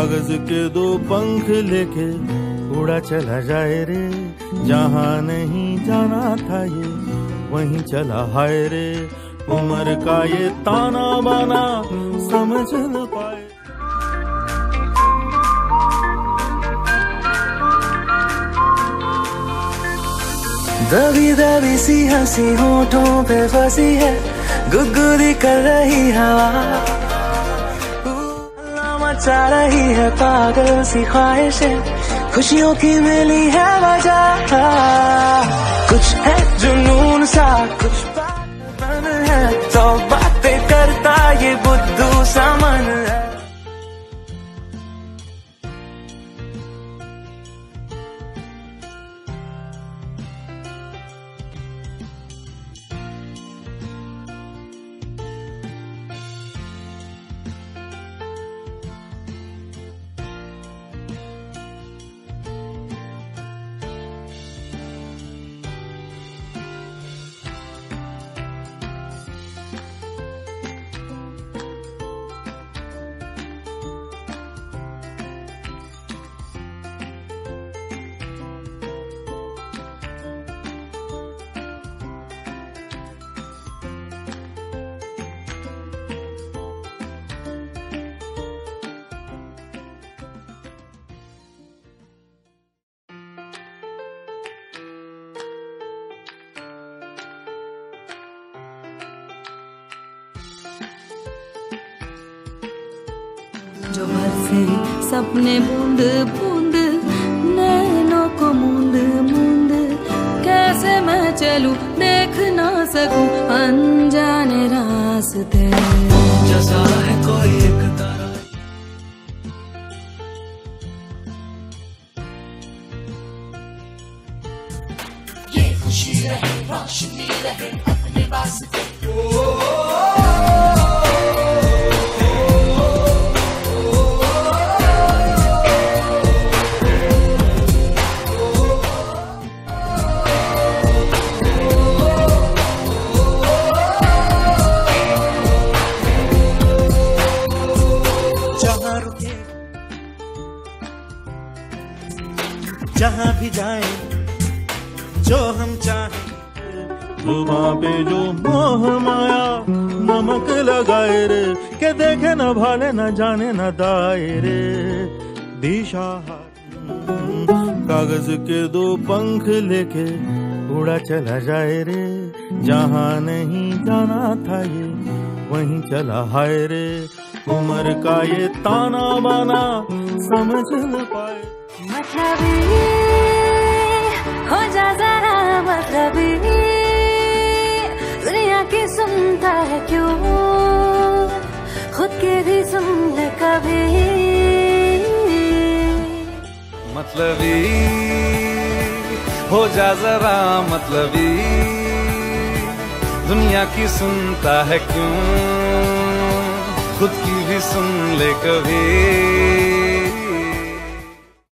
कागज़ के दो पंख लेके उड़ा चला जाए रे। जहाँ नहीं जाना था ये, वहीं चला हाय रे। उम्र का ये ताना बाना समझ न पाए। दबी दबी सी हँसी होठों पे फंसी है, गुदगुदी कर रही हवा। मचा रही है पागल सी ख्वाहिशें। खुशियों की मिली है वजह। कुछ है जुनून सा, कुछ पागलपन है। तो बातें करता ये बुद्धू सामान है। जो बरसे सपने बूंद बूंद, नैनों को मूंद मूंद। कैसे मैं चलूँ, देख ना सकूँ, अनजाने रास्ते। जैसा है कोई एक तारा। जहाँ जहाँ भी जाए, जो हम चाहें। जुबां पे जो मोह माया, नमक लगाए रे, के देखे न भाले, न जाने न दायरे दिशा कागज़ के दो पंख लेके उड़ा चला जाए रे। जहाँ नहीं जाना था ये, वहीं चला हाय रे। उम्र का ये ताना बाना समझ न पाए। मतलबी हो जा जरा मतलबी दुनिया की सुनता है क्यों? खुद के भी सुन ले कभी। मतलबी हो जा जरा मतलबी दुनिया की सुनता है क्यों? खुद की भी सुन ले कभी।